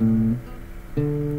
Mm-hmm.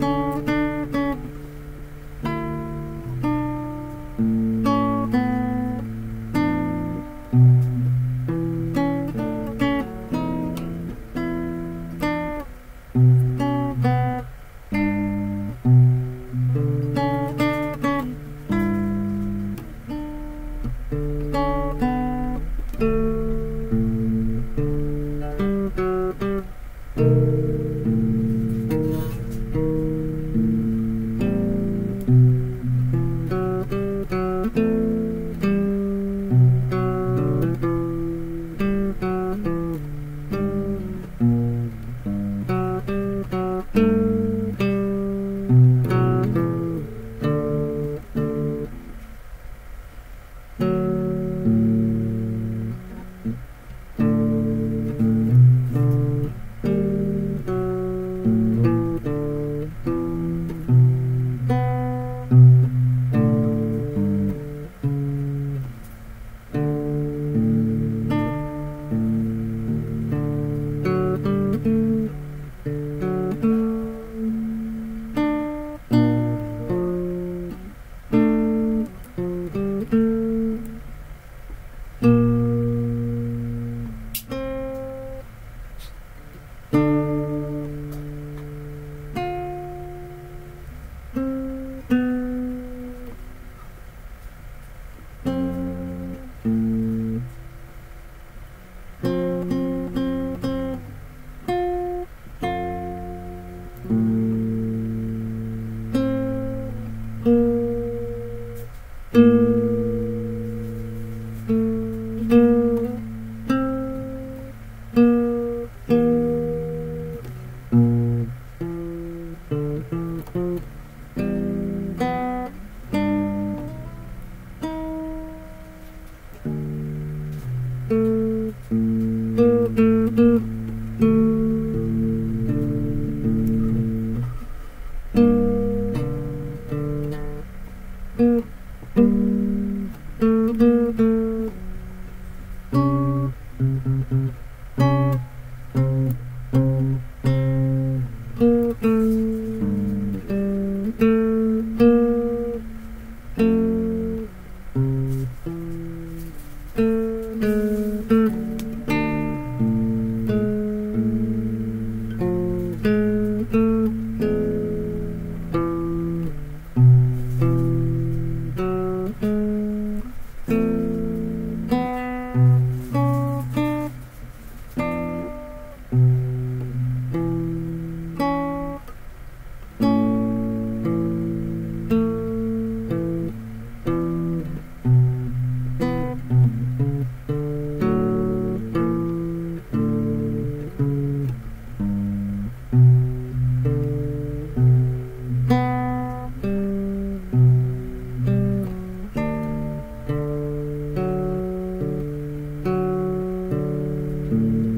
Mm-hmm.